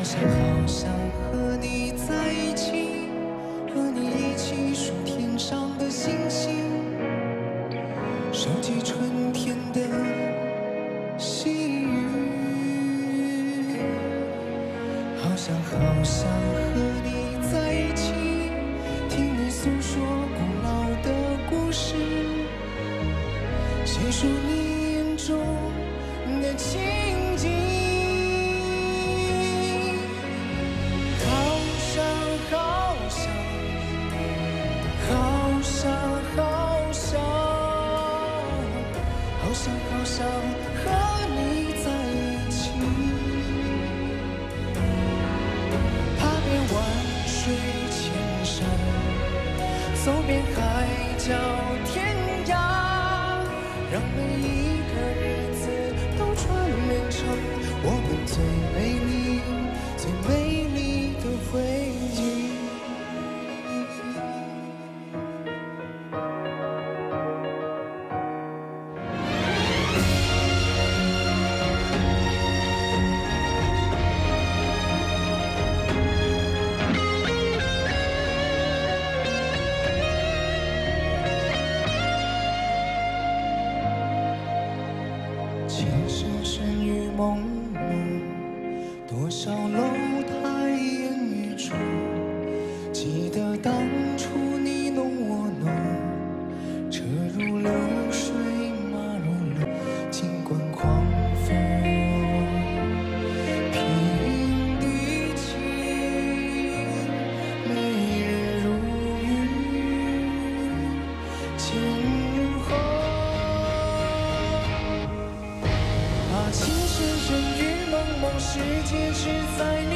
好想好想和你在一起，和你一起数天上的星星，收集春天的细雨。好想好想和你在一起，听你诉说古老的故事，细数你眼中的情想好想和你在一起。踏遍万水千山，走遍海角天涯，让每一情深深雨蒙蒙，多少楼台烟雨中。记得当世界只在。